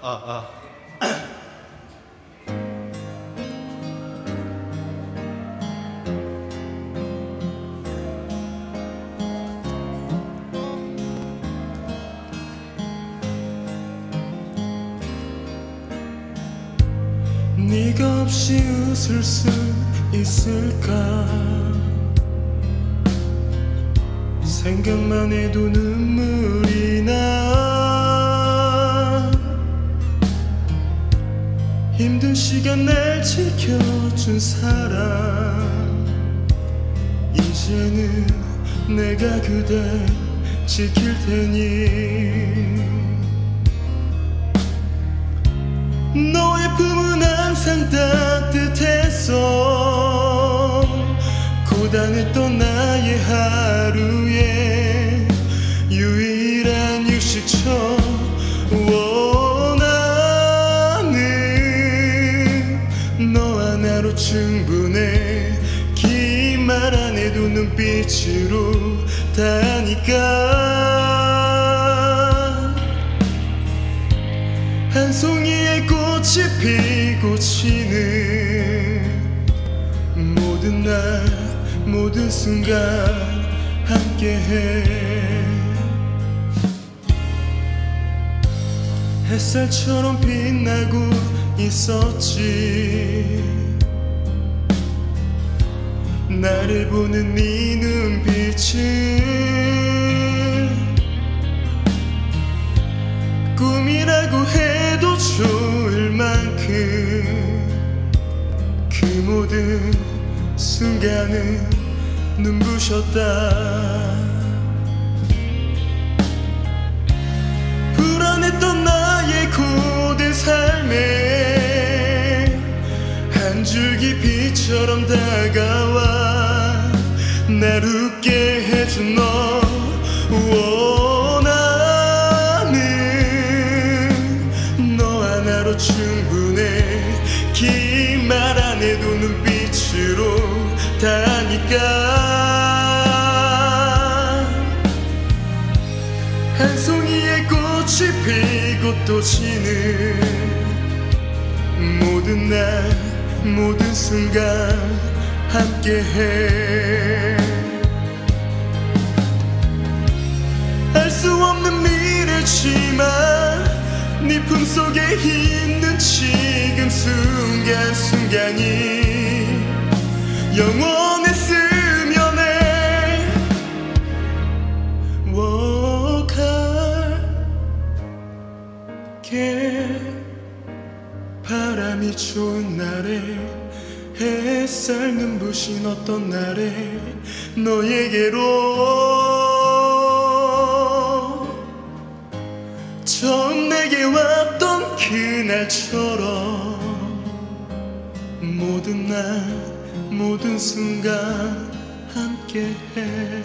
아, 네가 없이 웃을 수 있을까? 생각만 해도 눈물 힘든 시간 날 지켜준 사람. 이제는 내가 그대 지킬 테니. 너의 품은 항상 따뜻했어 고단했던 나의 하루에 유일한 원 충분해. 긴 말 안 해도 눈빛으로 다니까. 한 송이의 꽃이 피고 지는 모든 날 모든 순간 함께해. 햇살처럼 빛나고 있었지 나를 보는 네 눈빛은 꿈이라고 해도 좋을 만큼 그 모든 순간은 눈부셨다. 불안했던 나의 고된 삶에 한 줄기 빛처럼 다가와 날 웃게 해준 너 원하는 너 하나로 충분해 긴 말 안 해도 눈빛으로 다니까 한 송이의 꽃이 피고 또 지는 모든 날 모든 순간 함께해 미래지만 네 품속에 있는 지금 순간순간이 영원했으면 해 워갈게 바람이 좋은 날에 햇살 눈부신 어떤 날에 너에게로 처음 내게 왔던 그날처럼 모든 날 모든 순간 함께해